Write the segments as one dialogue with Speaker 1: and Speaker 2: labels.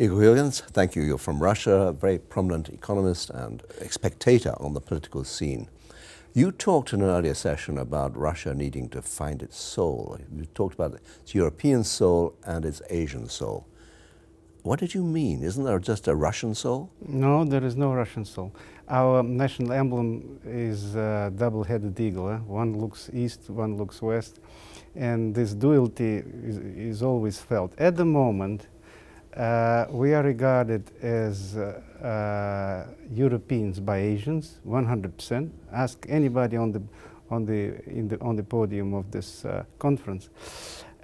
Speaker 1: Igor Yurgens, thank you. You're from Russia, a very prominent economist and spectator on the political scene. You talked in an earlier session about Russia needing to find its soul. You talked about its European soul and its Asian soul. What did you mean? Isn't there just a Russian soul?
Speaker 2: No, there is no Russian soul. Our national emblem is a double-headed eagle. Eh? One looks east, one looks west. And this duality is, is always felt. At the moment, uh, we are regarded as uh, uh, Europeans by Asians, 100%. Ask anybody on the, on the, the, on the podium of this uh, conference.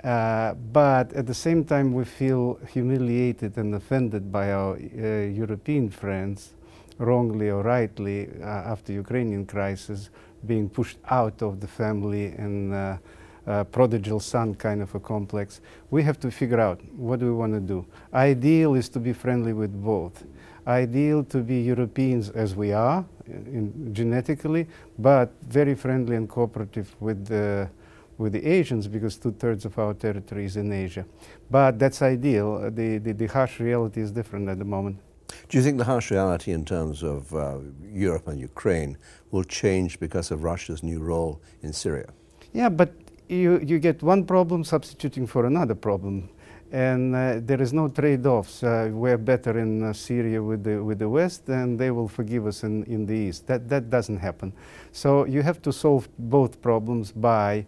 Speaker 2: Uh, but at the same time, we feel humiliated and offended by our uh, European friends, wrongly or rightly, after Ukrainian crisis, being pushed out of the family and uh, prodigal son kind of a complex. We have to figure out what do we want to do. Ideal is to be friendly with both. Ideal to be Europeans as we are, in, genetically, but very friendly and cooperative with the, with the Asians because two-thirds of our territory is in Asia. But that's ideal. The, the, the, harsh reality is different at the moment.
Speaker 1: Do you think the harsh reality in terms of uh, Europe and Ukraine will change because of Russia's new role in Syria?
Speaker 2: Yeah, but you, you get one problem substituting for another problem. And uh, there is no trade-offs. Uh, we're better in uh, Syria with the, with the West, and they will forgive us in, in the East. That, that doesn't happen. So you have to solve both problems by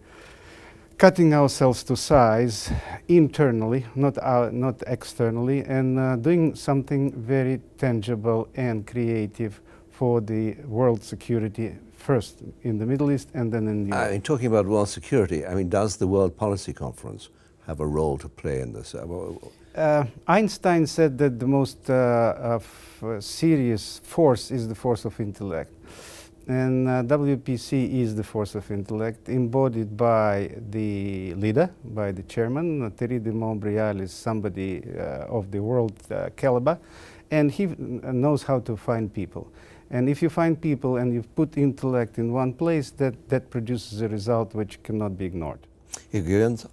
Speaker 2: cutting ourselves to size internally, not, uh, not externally, and uh, doing something very tangible and creative for the world security first in the Middle East and then in the
Speaker 1: I mean, talking about world security, I mean, does the World Policy Conference have a role to play in this? Uh,
Speaker 2: uh Einstein said that the most uh, uh, serious force is the force of intellect. And uh, WPC is the force of intellect embodied by the leader, by the chairman. Thierry de Montbrial is somebody uh, of the world uh, caliber, and he knows how to find people. And if you find people and you put intellect in one place, that, that produces a result which cannot be ignored.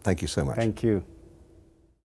Speaker 1: Thank you so much.
Speaker 2: Thank you.